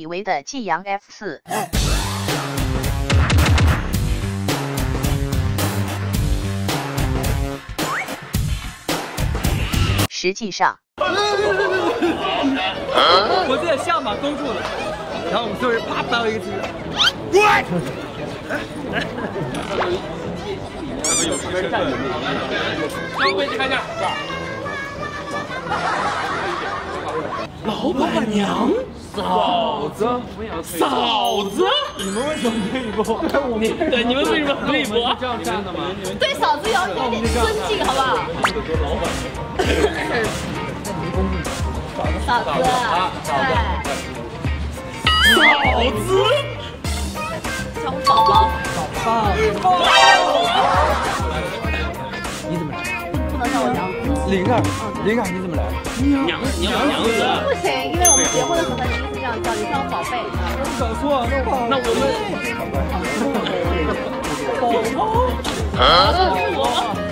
以为的济阳 F 四。实际上，我在下马勾住了，然后我们所有人啪摆我一个姿势。滚！他们有身份，稍微看一下。老板娘，嫂子，嫂子，你们为什么可以不？对，你们为什么可以不？这样站的吗？对嫂子要有点尊敬，好不好？老板。嫂子，对，嫂子，叫宝宝，宝宝，你怎么来？不能叫我娘。灵儿，灵儿，你怎么来？娘娘娘子，宝贝。搞错，那我那我们。宝宝，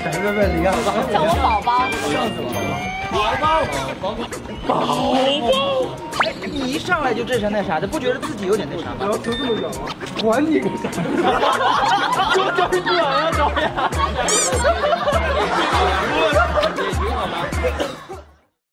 别别别，灵儿，叫我宝宝，笑死了。宝宝，宝宝，宝宝，你一上来就这啥那啥的，不觉得自己有点那啥吗？要求这么远吗？管你个啥！就这么远呀，导演。